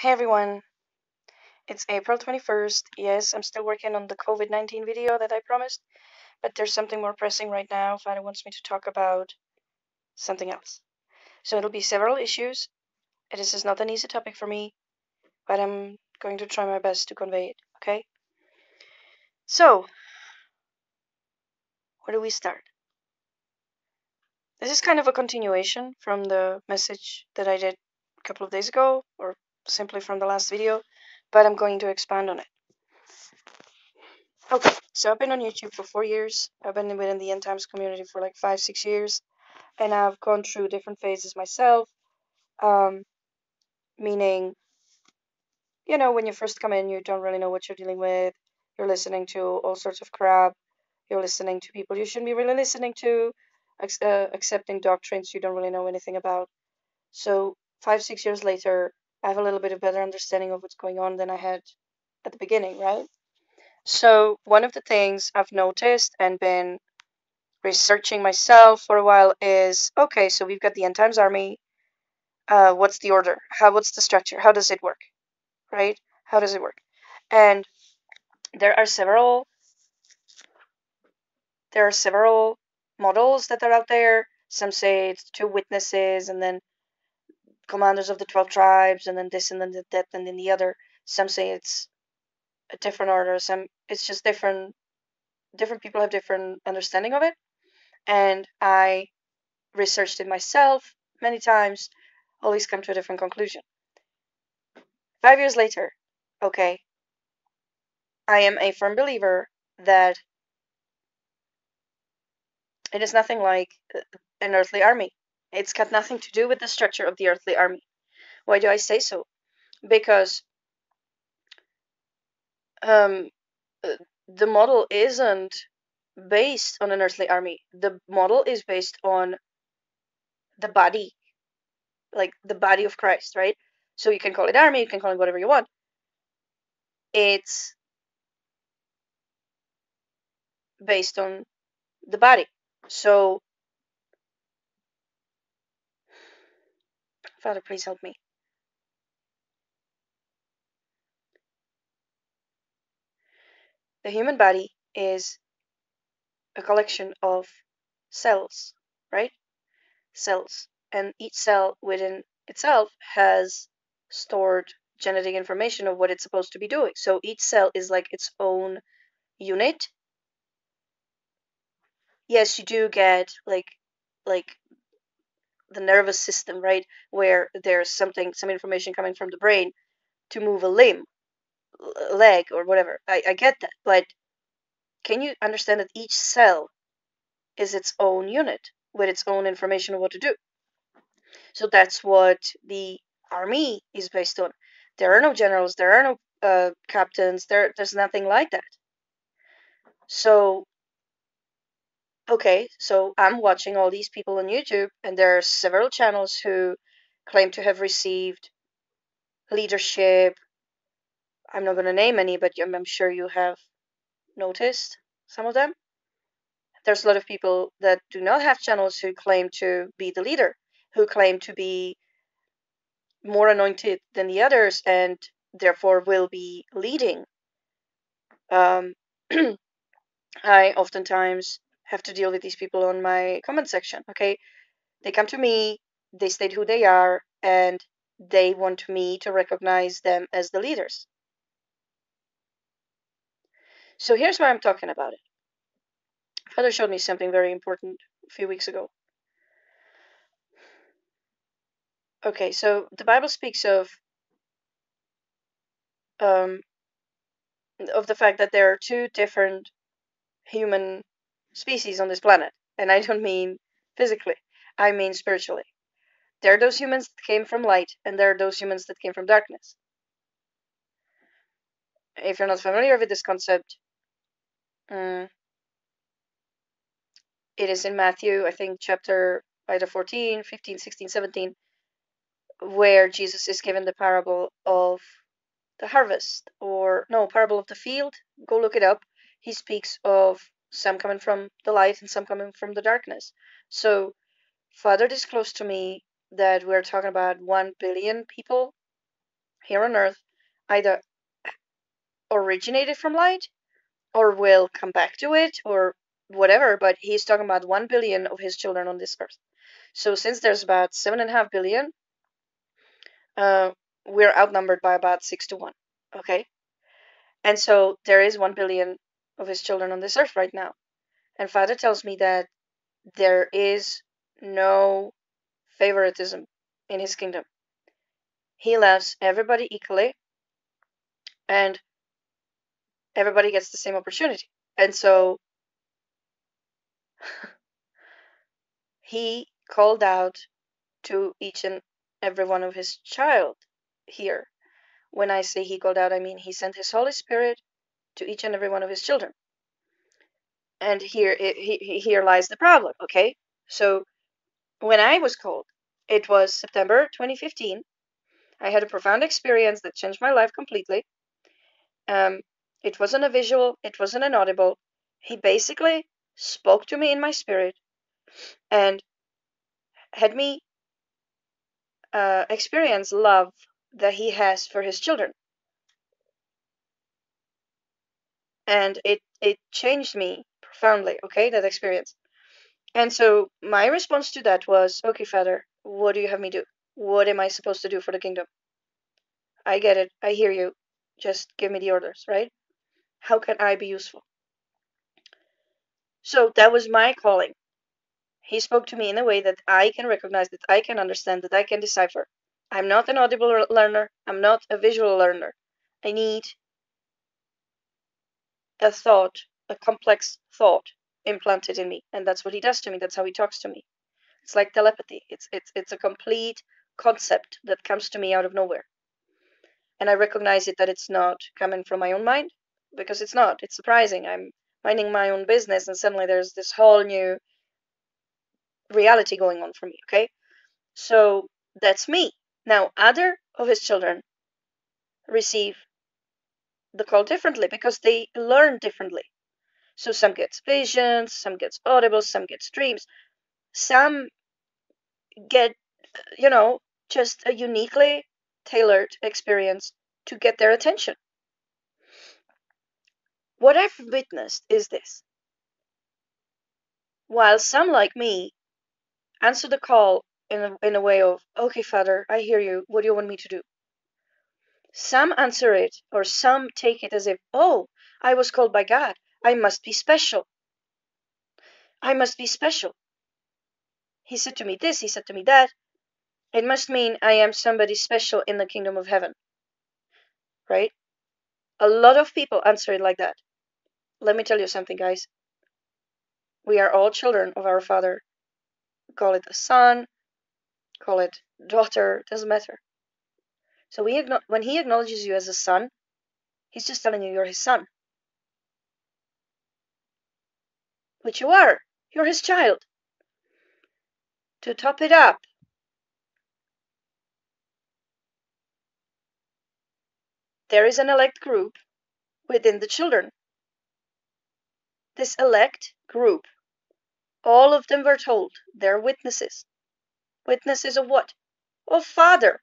Hey everyone, it's April 21st. Yes, I'm still working on the COVID 19 video that I promised, but there's something more pressing right now. Father wants me to talk about something else. So it'll be several issues. This is not an easy topic for me, but I'm going to try my best to convey it, okay? So, where do we start? This is kind of a continuation from the message that I did a couple of days ago, or simply from the last video, but I'm going to expand on it. Okay, so I've been on YouTube for four years. I've been within the End Times community for like five, six years, and I've gone through different phases myself. Um, meaning, you know, when you first come in, you don't really know what you're dealing with. You're listening to all sorts of crap. You're listening to people you shouldn't be really listening to, uh, accepting doctrines you don't really know anything about. So, five, six years later, I have a little bit of better understanding of what's going on than I had at the beginning, right? So, one of the things I've noticed and been researching myself for a while is okay, so we've got the End Times Army. Uh, what's the order? How? What's the structure? How does it work? Right? How does it work? And there are several. There are several models that are out there. Some say it's two witnesses, and then commanders of the 12 tribes and then this and then that and then the other. Some say it's a different order some it's just different different people have different understanding of it. And i researched it myself many times always come to a different conclusion. Five years later okay i am a firm believer that it is nothing like an earthly army it's got nothing to do with the structure of the earthly army. Why do I say so? Because um, the model isn't based on an earthly army. The model is based on the body, like the body of Christ, right? So you can call it army, you can call it whatever you want. It's based on the body. So Father, please help me. The human body is a collection of cells, right? Cells. And each cell within itself has stored genetic information of what it's supposed to be doing. So each cell is like its own unit. Yes, you do get like like the nervous system, right? Where there's something, some information coming from the brain to move a limb, leg, or whatever. I, I get that. But can you understand that each cell is its own unit with its own information of what to do? So that's what the army is based on. There are no generals, there are no uh, captains, there, there's nothing like that. So okay, so I'm watching all these people on YouTube, and there are several channels who claim to have received leadership. I'm not going to name any, but I'm, sure you have noticed some of them. There's a lot of people that do not have channels who claim to be the leader, who claim to be more anointed than the others, and therefore will be leading. Um, I oftentimes have to deal with these people on my comment section. Okay, they come to me, they state who they are, and they want me to recognize them as the leaders. So here's why I'm talking about it. Father showed me something very important a few weeks ago. Okay, so the Bible speaks of um, of the fact that there are two different human species on this planet. And I don't mean physically, I mean spiritually. There are those humans that came from light, and there are those humans that came from darkness. If you're not familiar with this concept, um, it is in Matthew, I think, chapter either 14, 15, 16, 17, where Jesus is given the parable of the harvest, or no, parable of the field. Go look it up. He speaks of some coming from the light and some coming from the darkness. So, Father disclosed to me that we're talking about 1 billion people here on earth either originated from light or will come back to it or whatever, but he's talking about 1 billion of his children on this earth. So since there's about 7.5 billion, uh, we're outnumbered by about 6 to 1. Okay? And so there is 1 billion of his children on this earth right now. And Father tells me that there is no favoritism in his kingdom. He loves everybody equally and everybody gets the same opportunity. And so he called out to each and every one of his child here. When I say he called out, I mean he sent his Holy Spirit to each and every one of his children. And here, it, here lies the problem. Okay, so when I was called, it was September 2015. I had a profound experience that changed my life completely. Um, it wasn't a visual, it wasn't an audible. He basically spoke to me in my spirit and had me uh, experience love that he has for his children. And it, it changed me profoundly, okay, that experience. And so my response to that was, okay, Father, what do you have me do? What am I supposed to do for the kingdom? I get it. I hear you. Just give me the orders, right? How can I be useful? So that was my calling. He spoke to me in a way that I can recognize, that I can understand, that I can decipher. I'm not an audible learner. I'm not a visual learner. I need a thought, a complex thought implanted in me. And that's what he does to me. That's how he talks to me. It's like telepathy. It's it's it's a complete concept that comes to me out of nowhere. And I recognize it that it's not coming from my own mind because it's not. It's surprising. I'm minding my own business and suddenly there's this whole new reality going on for me, okay? So that's me. Now, other of his children receive the call differently because they learn differently. So some gets visions, some gets audible, some gets dreams, some get, you know, just a uniquely tailored experience to get their attention. What I've witnessed is this. While some like me answer the call in a, in a way of, okay, Father, I hear you. What do you want me to do? Some answer it, or some take it as if, oh, I was called by God. I must be special. I must be special. He said to me this, he said to me that. It must mean I am somebody special in the kingdom of heaven. Right? A lot of people answer it like that. Let me tell you something, guys. We are all children of our Father. Call it a son, call it daughter, doesn't matter. So we when he acknowledges you as a son, he's just telling you you're his son. which you are. You're his child. To top it up, there is an elect group within the children. This elect group, all of them were told they're witnesses. Witnesses of what? Of Father.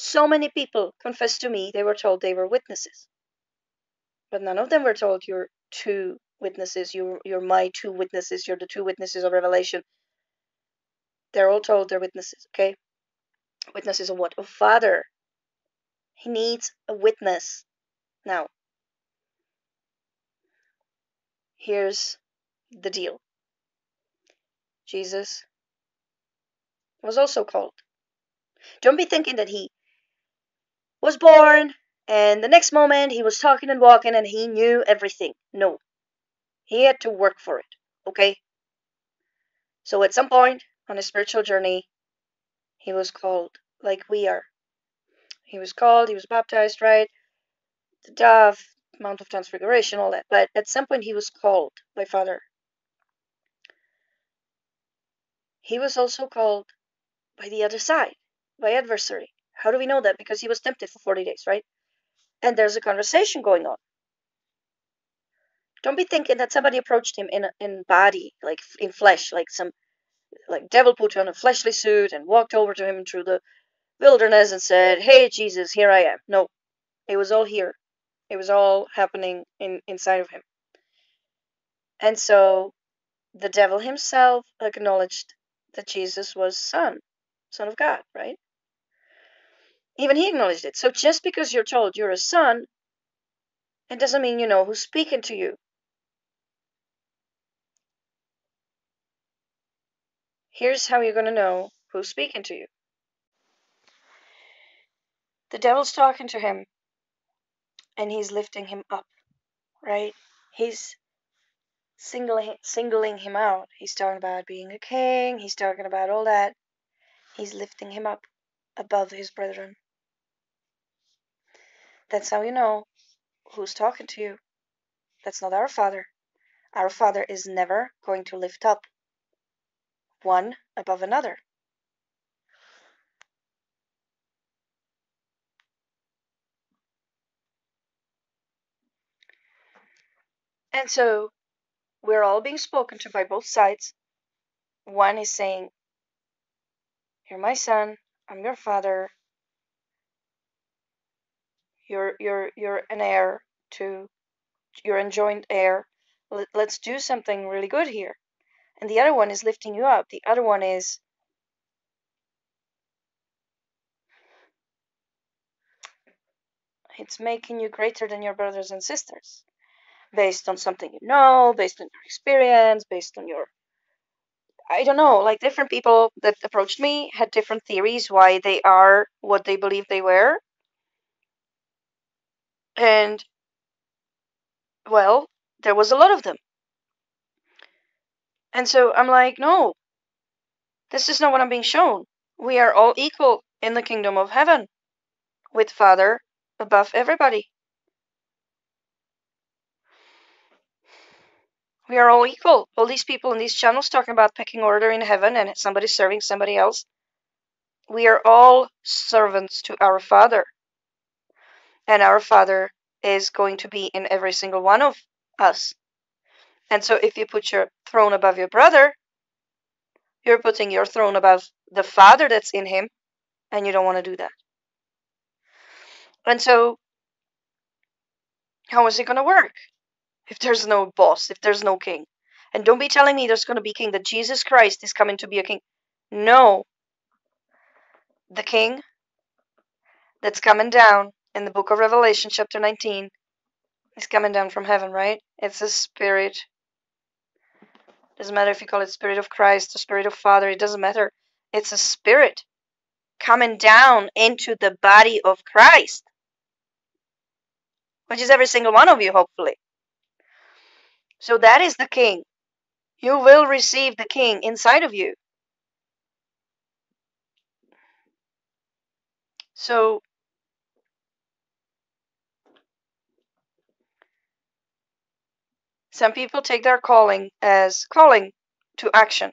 So many people confessed to me they were told they were witnesses. But none of them were told you're two witnesses, you're, you're my two witnesses, you're the two witnesses of Revelation. They're all told they're witnesses, okay? Witnesses of what? Of Father. He needs a witness. Now, here's the deal Jesus was also called. Don't be thinking that he was born and the next moment, he was talking and walking and he knew everything. No, he had to work for it, okay? So at some point on his spiritual journey, he was called like we are. He was called, he was baptized, right? The dove, Mount of Transfiguration, all that. But at some point, he was called by Father. He was also called by the other side, by adversary. How do we know that? Because he was tempted for 40 days, right? and there's a conversation going on. Don't be thinking that somebody approached him in in body, like in flesh, like some like devil put on a fleshly suit and walked over to him through the wilderness and said, "Hey Jesus, here I am." No, it was all here. It was all happening in inside of him. And so the devil himself acknowledged that Jesus was son, son of God, right? Even he acknowledged it. So just because you're told you're a son, it doesn't mean you know who's speaking to you. Here's how you're going to know who's speaking to you. The devil's talking to him and he's lifting him up, right? He's singling singling him out. He's talking about being a king, he's talking about all that. He's lifting him up above his brethren. That's how you know who's talking to you. That's not our Father. Our Father is never going to lift up one above another. And so we're all being spoken to by both sides. One is saying, You're my son, I'm your father, you're you're you're an heir to you're a joint heir. Let's do something really good here. And the other one is lifting you up. The other one is it's making you greater than your brothers and sisters based on something you know, based on your experience, based on your I don't know, like different people that approached me had different theories why they are what they believe they were. And well, there was a lot of them. And so I'm like, no, this is not what I'm being shown. We are all equal in the kingdom of heaven with Father above everybody. We are all equal. All these people in these channels talking about pecking order in heaven and somebody serving somebody else. We are all servants to our Father. And our Father is going to be in every single one of us. And so if you put your throne above your brother, you're putting your throne above the Father that's in him, and you don't want to do that. And so, how is it going to work? if there's no boss, if there's no king. And don't be telling me there's going to be king, that Jesus Christ is coming to be a king. No. The king that's coming down in the book of Revelation, chapter 19, is coming down from heaven, right? It's a spirit. Doesn't matter if you call it spirit of Christ or spirit of Father, it doesn't matter. It's a spirit coming down into the body of Christ, which is every single one of you, hopefully. So that is the king. You will receive the king inside of you. So some people take their calling as calling to action,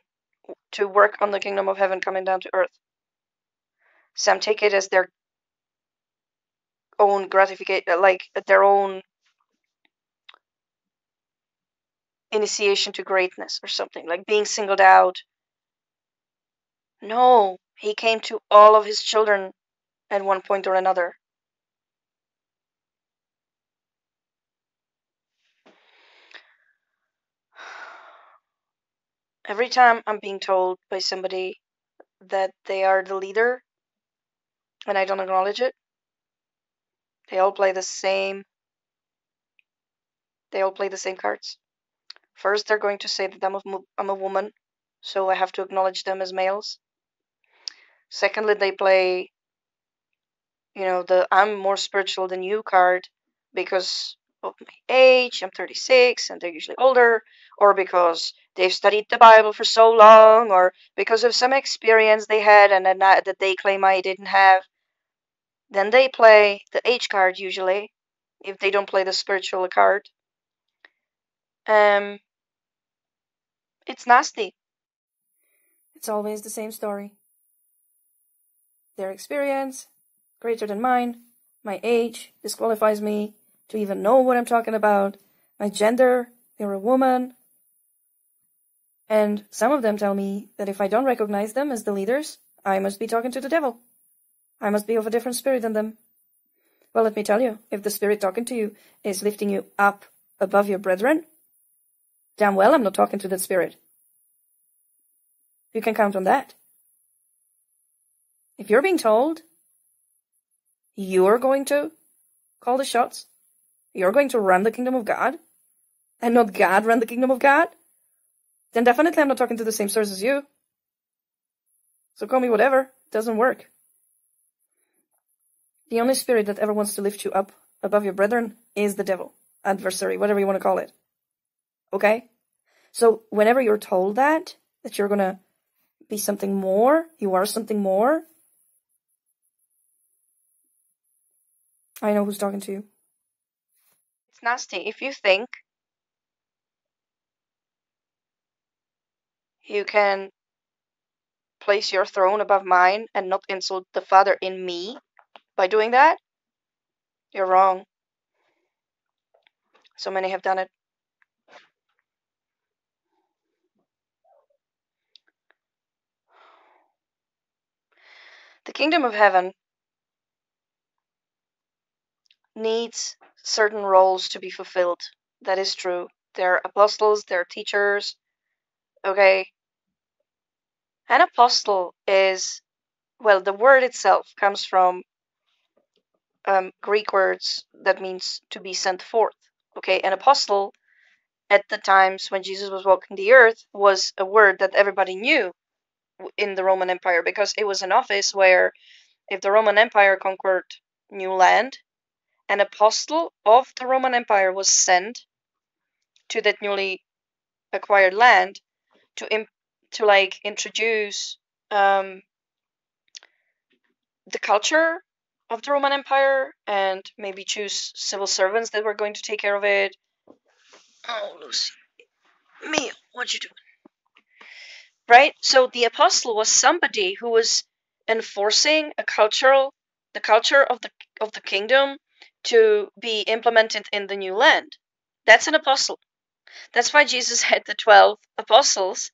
to work on the kingdom of heaven coming down to earth. Some take it as their own gratification, uh, like uh, their own initiation to greatness or something, like being singled out. No, he came to all of his children at one point or another. Every time I'm being told by somebody that they are the leader and I don't acknowledge it, they all play the same they all play the same cards. First, they're going to say that I'm a, I'm a woman, so I have to acknowledge them as males. Secondly, they play, you know, the I'm more spiritual than you card because of my age, I'm 36, and they're usually older, or because they've studied the Bible for so long, or because of some experience they had and that they claim I didn't have. Then they play the age card usually, if they don't play the spiritual card. Um, it's nasty. It's always the same story. Their experience, greater than mine, my age disqualifies me to even know what I'm talking about, my gender, they're a woman. And some of them tell me that if I don't recognize them as the leaders, I must be talking to the devil. I must be of a different spirit than them. Well, let me tell you, if the spirit talking to you is lifting you up above your brethren, damn well I'm not talking to that spirit. You can count on that. If you're being told you're going to call the shots, you're going to run the kingdom of God, and not God run the kingdom of God, then definitely I'm not talking to the same source as you. So call me whatever. It doesn't work. The only spirit that ever wants to lift you up above your brethren is the devil, adversary, whatever you want to call it. Okay? So whenever you're told that, that you're gonna be something more, you are something more, I know who's talking to you. It's nasty. If you think you can place your throne above mine and not insult the Father in me by doing that, you're wrong. So many have done it. The kingdom of heaven needs certain roles to be fulfilled. That is true. There are apostles, there are teachers. Okay. An apostle is, well, the word itself comes from um, Greek words that means to be sent forth. Okay. An apostle at the times when Jesus was walking the earth was a word that everybody knew in the Roman Empire because it was an office where if the Roman Empire conquered new land, an apostle of the Roman Empire was sent to that newly acquired land to imp- to like introduce um, the culture of the Roman Empire and maybe choose civil servants that were going to take care of it. Oh, Lucy, me, what you doing? Right. So the apostle was somebody who was enforcing a cultural, the culture of the of the kingdom to be implemented in the new land. That's an apostle. That's why Jesus had the 12 apostles.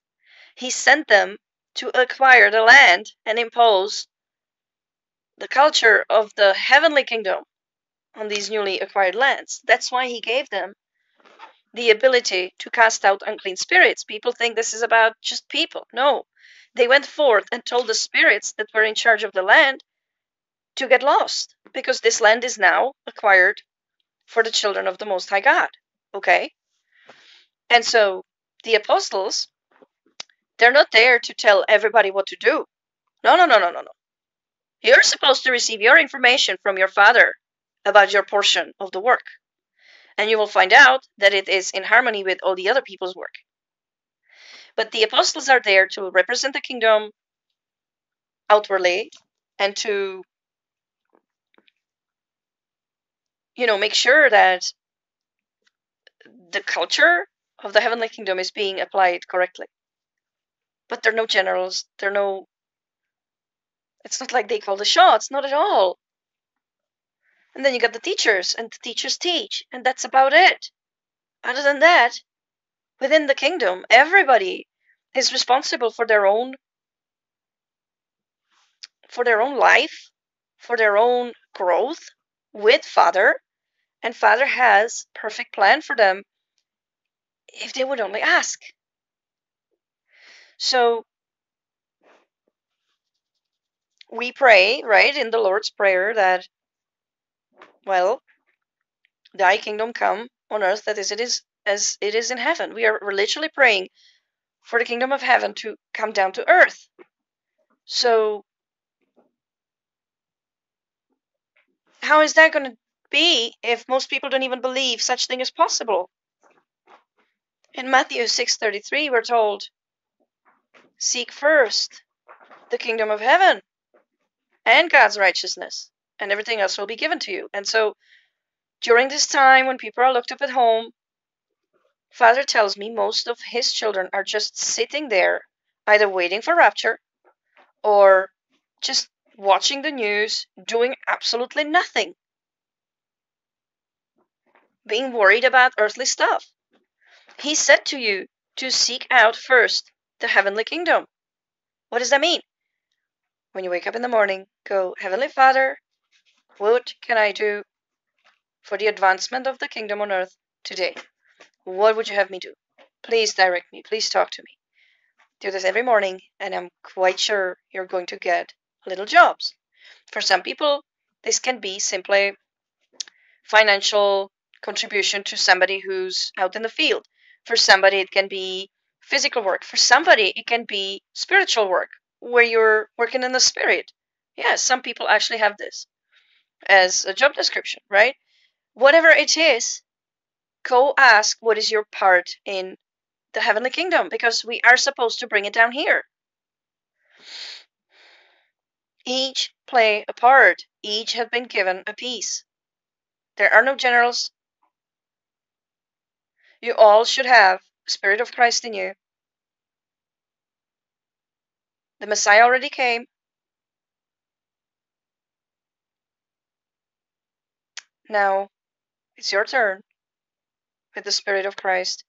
He sent them to acquire the land and impose the culture of the heavenly kingdom on these newly acquired lands. That's why he gave them the ability to cast out unclean spirits. People think this is about just people. No. They went forth and told the spirits that were in charge of the land to get lost because this land is now acquired for the children of the Most High God. Okay? And so the apostles, they're not there to tell everybody what to do. No, no, no, no, no, no. You're supposed to receive your information from your father about your portion of the work. And you will find out that it is in harmony with all the other people's work. But the apostles are there to represent the kingdom outwardly and to you know, make sure that the culture of the heavenly kingdom is being applied correctly. But there are no generals, there are no. It's not like they call the shots, not at all. And then you got the teachers, and the teachers teach, and that's about it. Other than that, within the kingdom, everybody is responsible for their own for their own life, for their own growth, with Father, and Father has perfect plan for them if they would only ask. So we pray, right, in the Lord's Prayer that, well, thy kingdom come on earth that is it is as it is in heaven. We are literally praying for the kingdom of heaven to come down to earth. So how is that going to be if most people don't even believe such thing is possible? In Matthew 6:33 we're told seek first the kingdom of heaven and God's righteousness and everything else will be given to you. And so during this time when people are locked up at home Father tells me most of his children are just sitting there either waiting for rapture or just watching the news, doing absolutely nothing, being worried about earthly stuff. He said to you to seek out first the heavenly kingdom. What does that mean? When you wake up in the morning, go, Heavenly Father, what can I do for the advancement of the kingdom on earth today? What would you have me do? Please direct me. Please talk to me. Do this every morning, and I'm quite sure you're going to get little jobs. For some people, this can be simply financial contribution to somebody who's out in the field. For somebody, it can be physical work. For somebody, it can be spiritual work where you're working in the spirit. Yeah, some people actually have this as a job description, right? Whatever it is, go ask what is your part in the heavenly kingdom because we are supposed to bring it down here. Each play a part, each have been given a piece. There are no generals. You all should have Spirit of Christ in you. The Messiah already came. Now it's your turn with the Spirit of Christ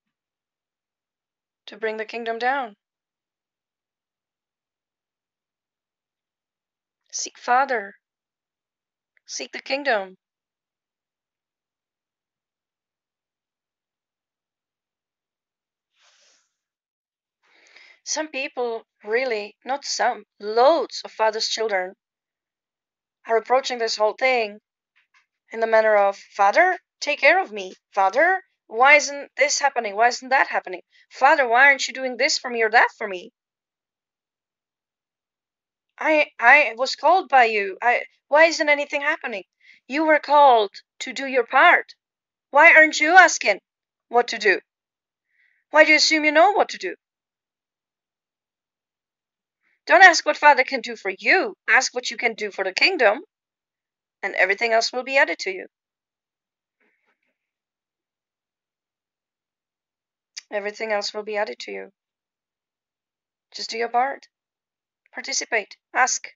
to bring the kingdom down. Seek Father. Seek the kingdom. Some people, really, not some, loads of Father's children are approaching this whole thing in the manner of Father, take care of me. Father, why isn't this happening? Why isn't that happening? Father, why aren't you doing this for me or that for me? I I was called by you. I why isn't anything happening? You were called to do your part. Why aren't you asking what to do? Why do you assume you know what to do? Don't ask what Father can do for you. Ask what you can do for the kingdom, and everything else will be added to you. Everything else will be added to you. Just do your part. Participate. Ask.